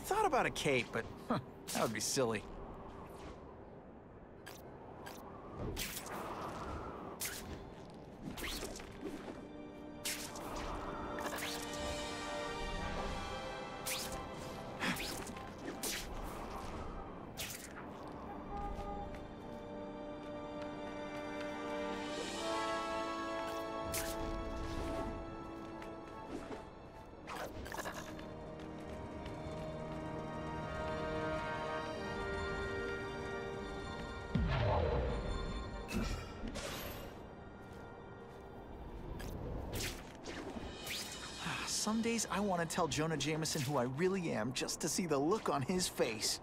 thought about a cape, but huh, that would be silly. Some days I want to tell Jonah Jameson who I really am just to see the look on his face.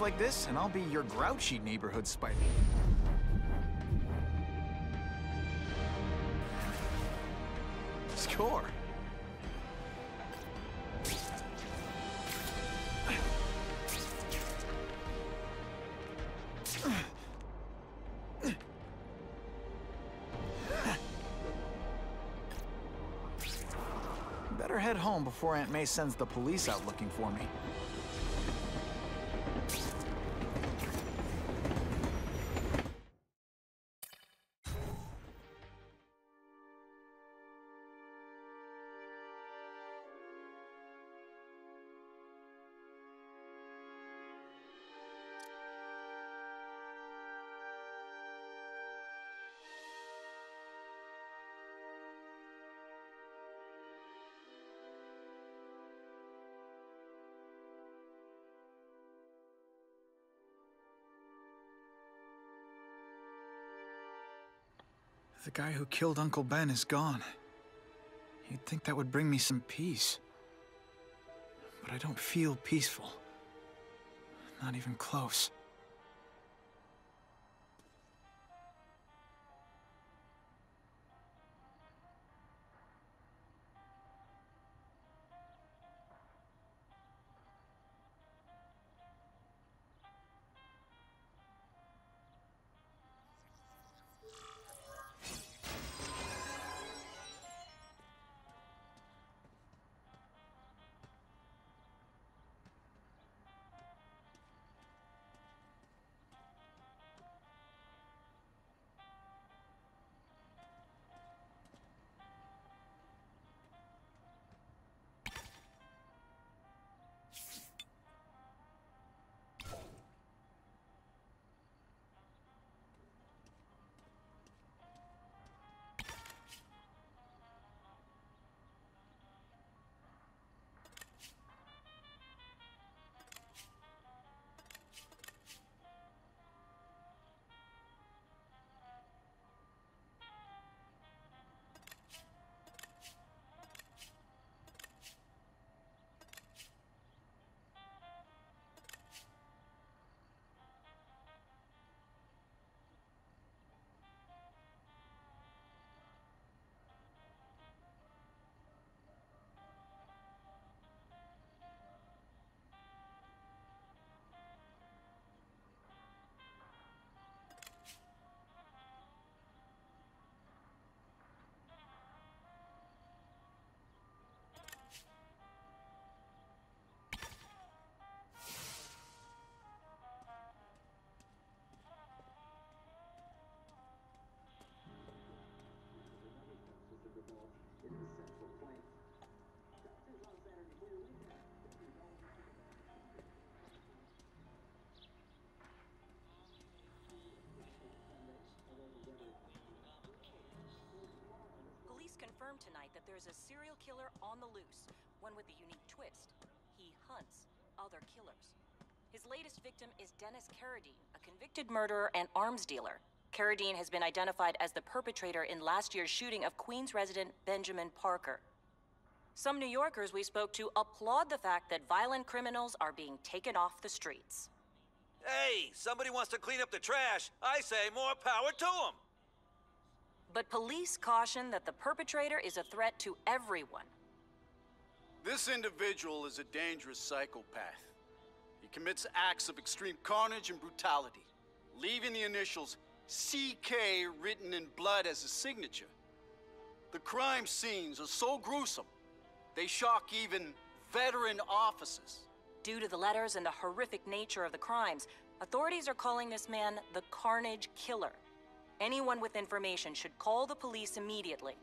Like this, and I'll be your grouchy neighborhood Spidey. Score. Better head home before Aunt May sends the police out looking for me. The guy who killed Uncle Ben is gone. You'd think that would bring me some peace. But I don't feel peaceful. Not even close. Tonight that there's a serial killer on the loose. one with a unique twist. He hunts other killers. His latest victim is Dennis Carradine, a convicted murderer and arms dealer. Carradine has been identified as the perpetrator in last year's shooting of Queens resident Benjamin Parker. Some New Yorkers we spoke to applaud the fact that violent criminals are being taken off the streets. Hey, somebody wants to clean up the trash. I say more power to them. But police caution that the perpetrator is a threat to everyone. This individual is a dangerous psychopath. He commits acts of extreme carnage and brutality, leaving the initials CK written in blood as a signature. The crime scenes are so gruesome, they shock even veteran officers. Due to the letters and the horrific nature of the crimes, authorities are calling this man the Carnage Killer. Anyone with information should call the police immediately.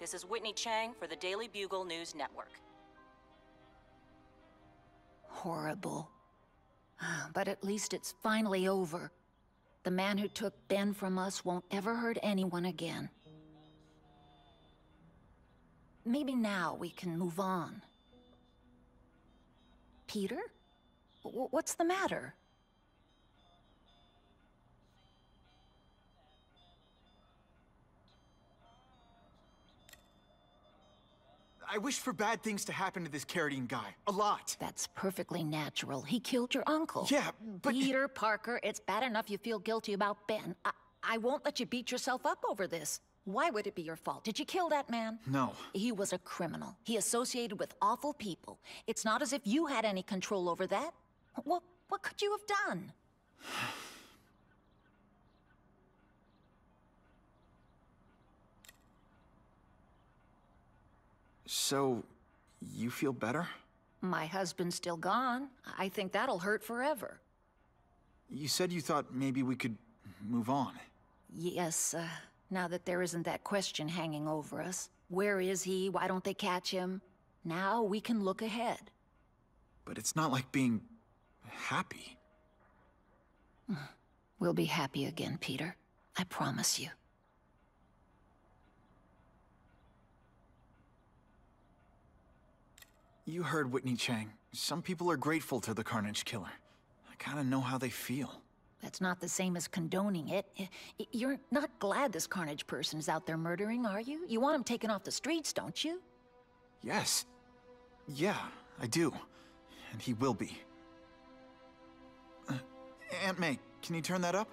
This is Whitney Chang for the Daily Bugle News Network. Horrible. But at least it's finally over. The man who took Ben from us won't ever hurt anyone again. Maybe now we can move on. Peter? W what's the matter? I wish for bad things to happen to this Carradine guy. A lot. That's perfectly natural. He killed your uncle. Yeah, but... Peter Parker, it's bad enough you feel guilty about Ben. I, I won't let you beat yourself up over this. Why would it be your fault? Did you kill that man? No. He was a criminal. He associated with awful people. It's not as if you had any control over that. What, what could you have done? So, you feel better? My husband's still gone. I think that'll hurt forever. You said you thought maybe we could move on. Yes, uh, now that there isn't that question hanging over us. Where is he? Why don't they catch him? Now we can look ahead. But it's not like being... happy. We'll be happy again, Peter. I promise you. You heard Whitney Chang. Some people are grateful to the Carnage Killer. I kinda know how they feel. That's not the same as condoning it. You're not glad this Carnage person is out there murdering, are you? You want him taken off the streets, don't you? Yes. Yeah, I do. And he will be. Uh, Aunt May, can you turn that up?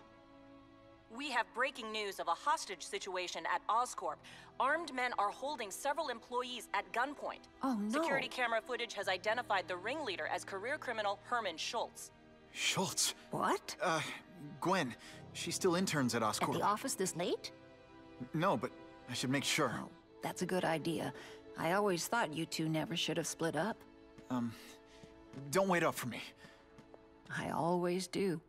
We have breaking news of a hostage situation at Oscorp. Armed men are holding several employees at gunpoint. Oh, no. Security camera footage has identified the ringleader as career criminal Herman Schultz. Schultz? What? Uh, Gwen. She still interns at Oscorp. At the office this late? No, but I should make sure. Oh, that's a good idea. I always thought you two never should have split up. Um, don't wait up for me. I always do.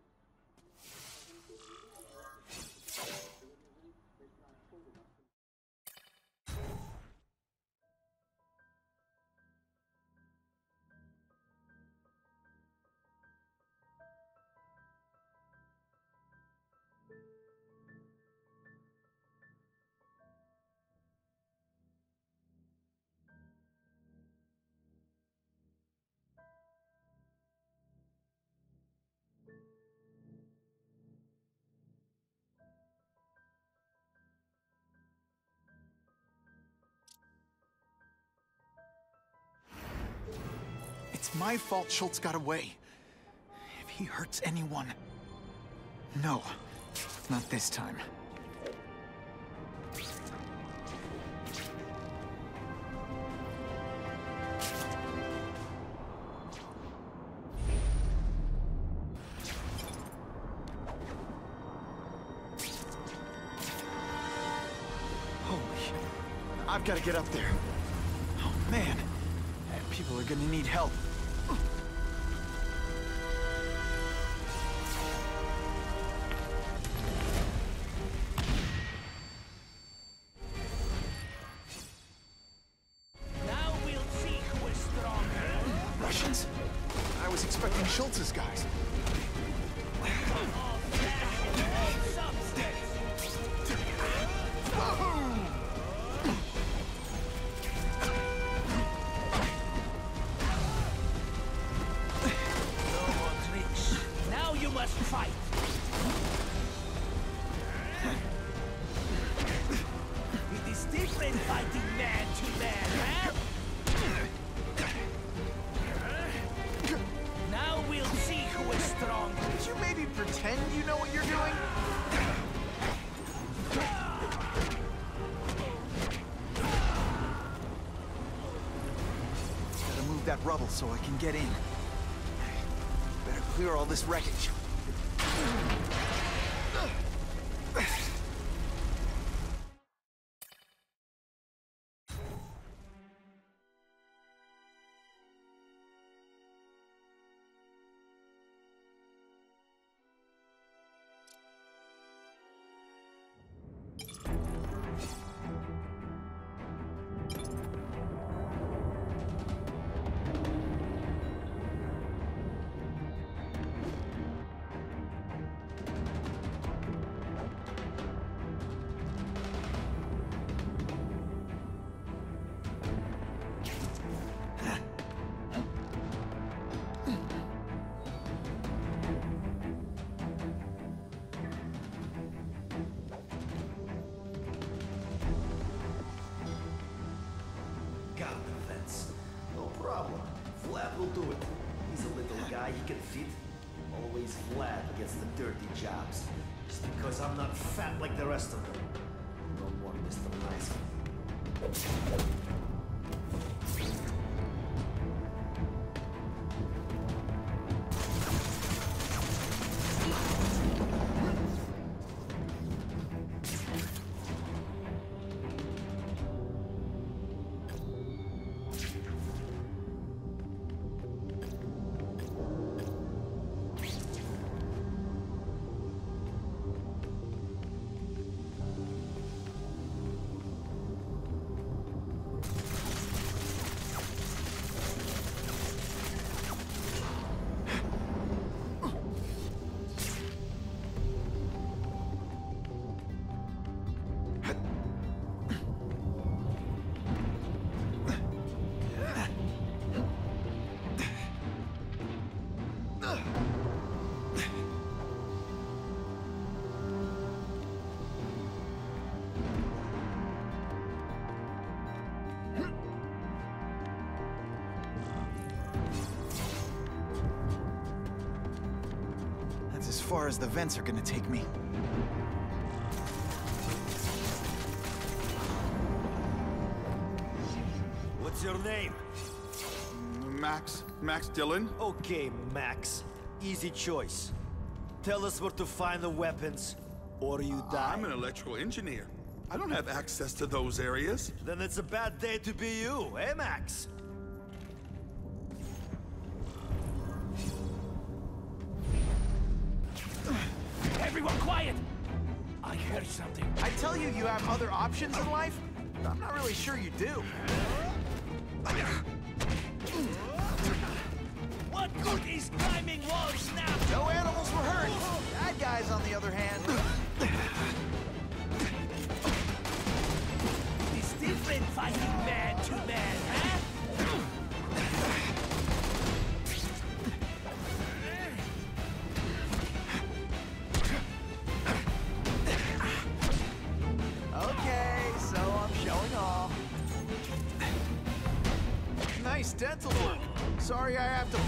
It's my fault Schultz got away. If he hurts anyone... No, not this time. Holy... I've got to get up there. Rubble so I can get in. Better clear all this wreckage. Far as the vents are gonna take me. What's your name? Max? Max Dillon? Okay, Max. Easy choice. Tell us where to find the weapons, or you die. I'm an electrical engineer. I don't have access to those areas. Then it's a bad day to be you, eh, Max? Options in life, I'm not really sure you do. What good is climbing walls now? No animals were hurt. Bad guys, on the other hand. Sorry I have to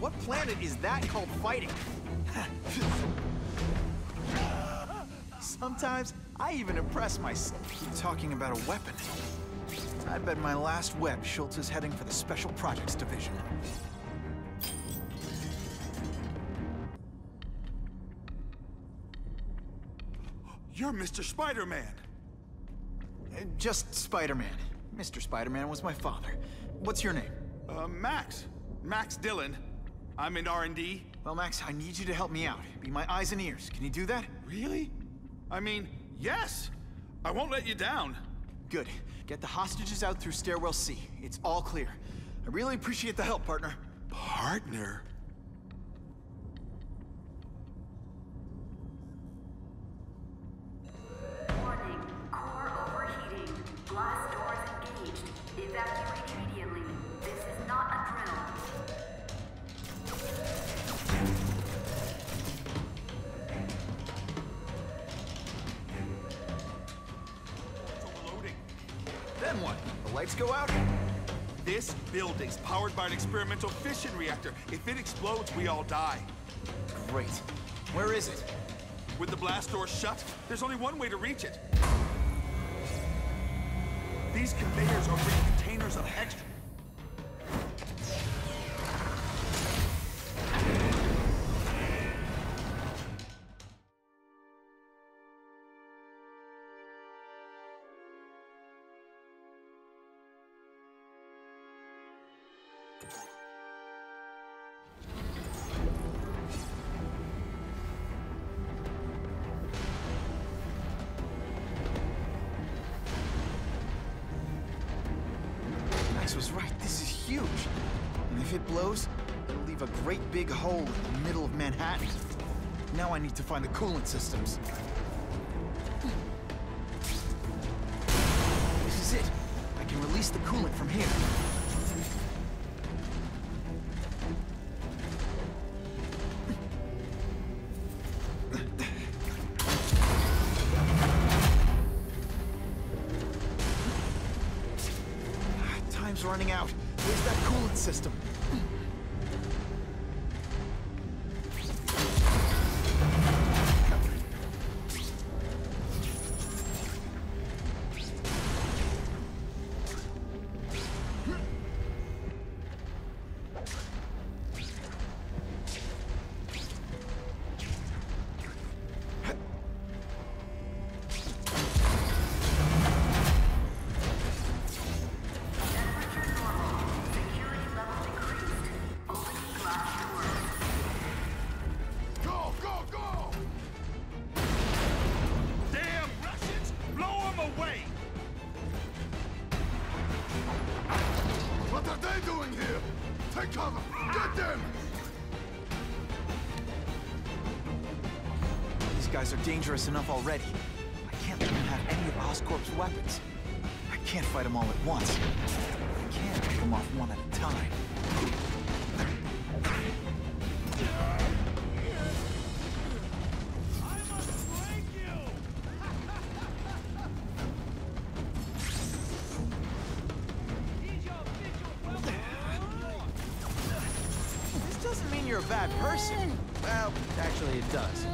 what planet is that called fighting? Sometimes I even impress myself. Keep talking about a weapon. I bet my last web Schultz is heading for the Special Projects Division. You're Mr. Spider-Man. Uh, Just Spider-Man. Mr. Spider-Man was my father. What's your name? Uh, Max. Max Dillon. I'm in R&D. Well, Max, I need you to help me out. Be my eyes and ears. Can you do that? Really? I mean, yes. I won't let you down. Good. Get the hostages out through stairwell C. It's all clear. I really appreciate the help, partner. Partner? Warning, core overheating. Glass doors engaged. Evacuate go out? This building's powered by an experimental fission reactor. If it explodes, we all die. Great. Where is it? With the blast door shut, there's only one way to reach it. These conveyors are big containers of extra... if it blows, it'll leave a great big hole in the middle of Manhattan. Now I need to find the coolant systems. This is it. I can release the coolant from here. Guys are dangerous enough already. I can't let them have any of Oscorp's weapons. I can't fight them all at once. I can't pick them off one at a time. This doesn't mean you're a bad person. Well, actually, it does.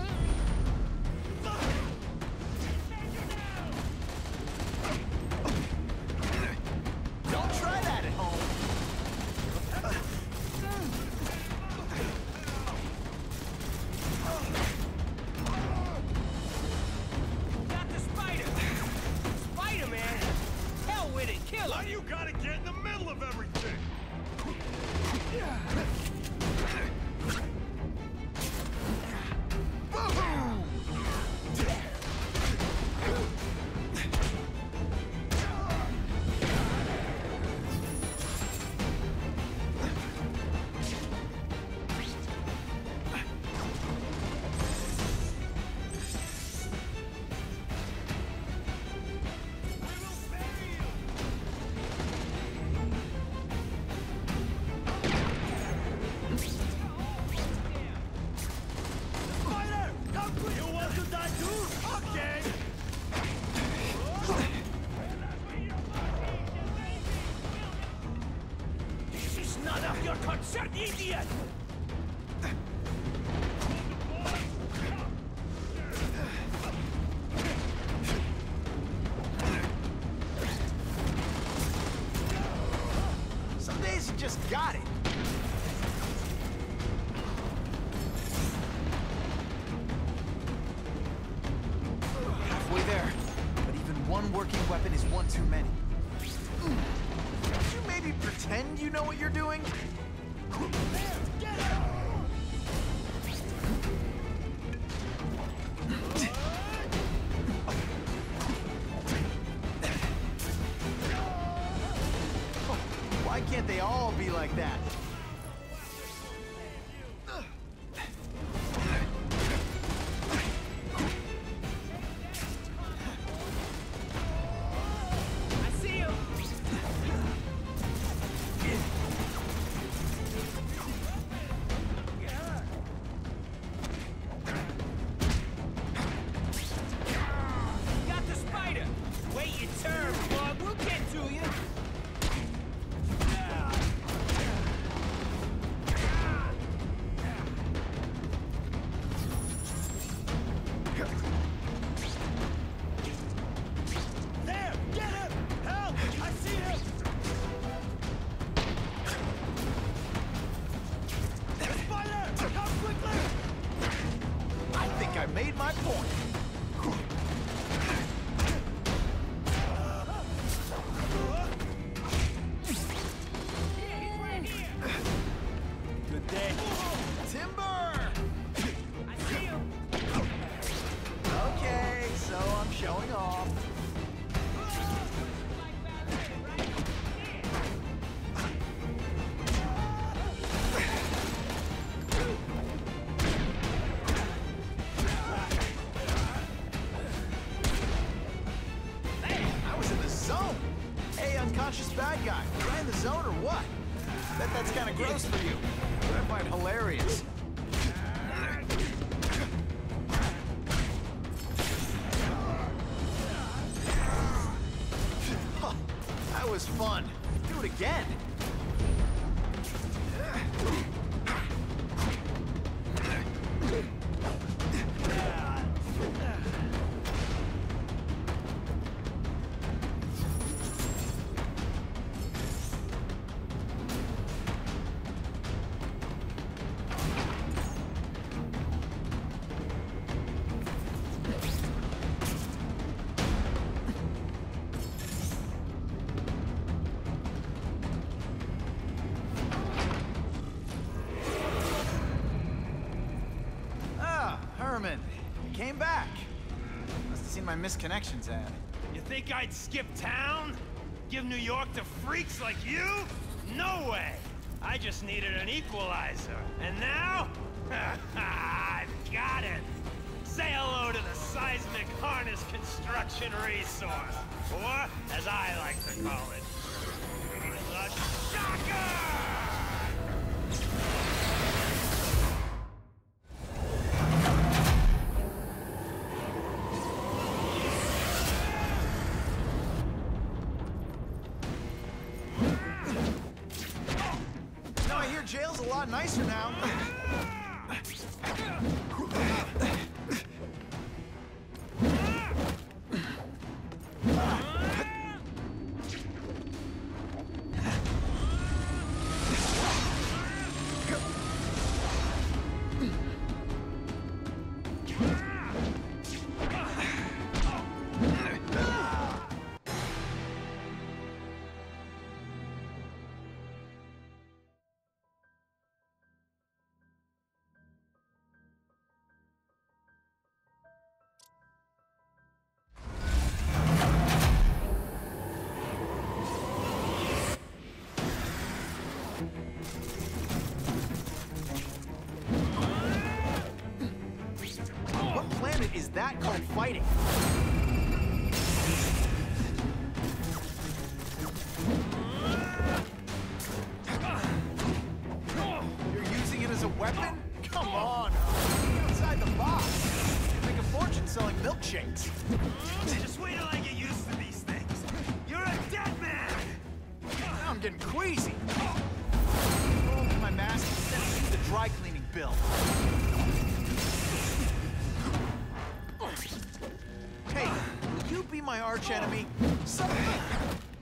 know what you're doing? Why can't they all be like that? was fun. Let's do it again. my missed connections at? You think I'd skip town? Give New York to freaks like you? No way! I just needed an equalizer. And now? I've got it! Say hello to the seismic harness construction resource. Or, as I like to call it, the shocker! fighting. my arch enemy. Something...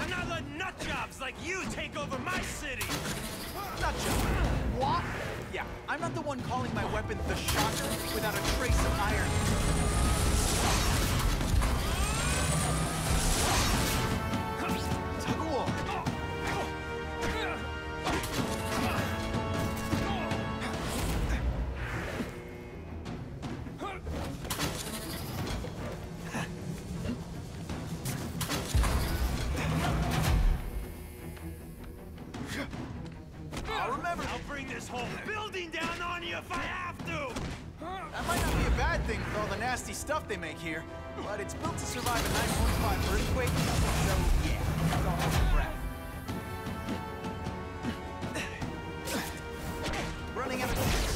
I'm not letting nutjobs like you take over my city! Nutjob? What? Yeah, I'm not the one calling my weapon the Shocker without a trace of iron.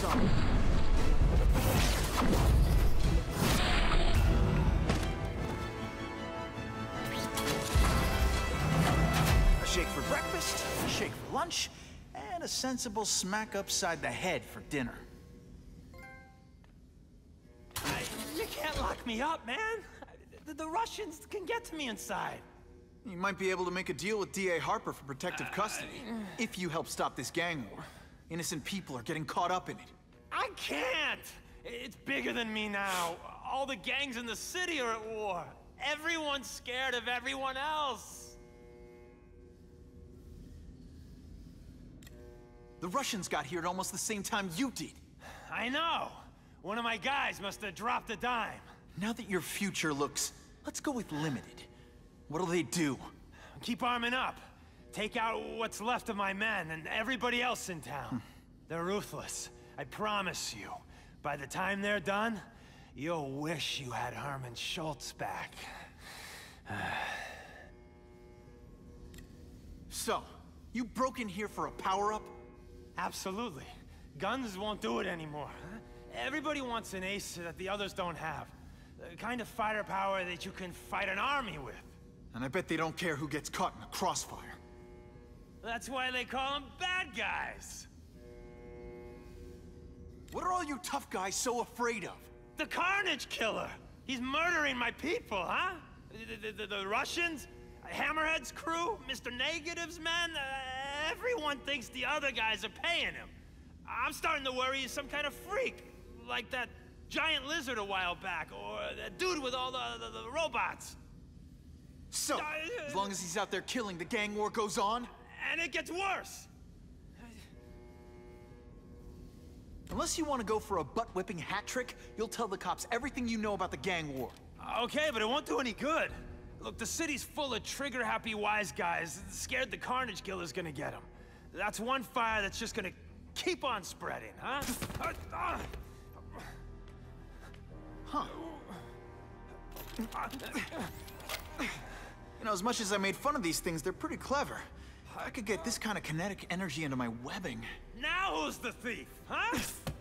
A shake for breakfast, a shake for lunch, and a sensible smack upside the head for dinner. I, you can't lock me up, man! The, the Russians can get to me inside. You might be able to make a deal with D.A. Harper for protective custody, if you help stop this gang war. Innocent people are getting caught up in it. I can't! It's bigger than me now. All the gangs in the city are at war. Everyone's scared of everyone else. The Russians got here at almost the same time you did. I know. One of my guys must have dropped a dime. Now that your future looks, let's go with limited. What'll they do? Keep arming up. Take out what's left of my men and everybody else in town. Hmm. They're ruthless. I promise you. By the time they're done, you'll wish you had Herman Schultz back. So, you broke in here for a power-up? Absolutely. Guns won't do it anymore. Everybody wants an ace that the others don't have. The kind of fighter power that you can fight an army with. And I bet they don't care who gets caught in a crossfire. That's why they call them bad guys. What are all you tough guys so afraid of? The Carnage Killer! He's murdering my people, huh? The, the, the, Russians? Hammerhead's crew? Mr. Negative's men? Uh, everyone thinks the other guys are paying him. I'm starting to worry he's some kind of freak. Like that giant lizard a while back, or that dude with all the, the, the robots. So, as long as he's out there killing, the gang war goes on? And it gets worse! Unless you want to go for a butt-whipping hat trick, you'll tell the cops everything you know about the gang war. Okay, but it won't do any good. Look, the city's full of trigger-happy wise guys, scared the Carnage Killer's gonna get them. That's one fire that's just gonna keep on spreading, huh? Uh, uh. Huh. You know, as much as I made fun of these things, they're pretty clever. I could get this kind of kinetic energy into my webbing. Now who's the thief, huh?